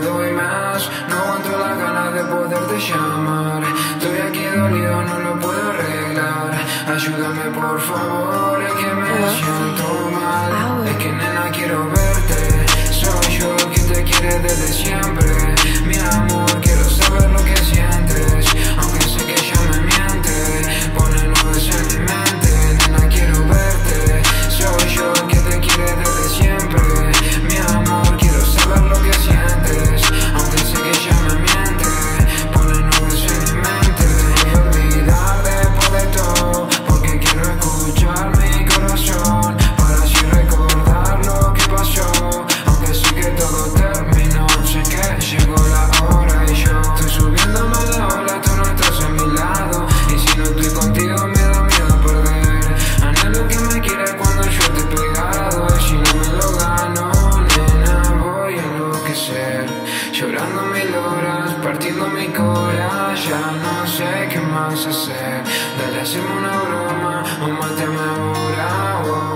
no doy más. No aguanto las ganas de poderte llamar. Estoy aquí dolido, no lo puedo arreglar. Ayúdame por favor, es que me siento mal. Ah, es que nena quiero verte. Soy yo quien te quiere desde siempre. Llorando mil horas, partiendo mi cora Ya no sé qué más hacer Dale, hacemos una broma O mátame ahora.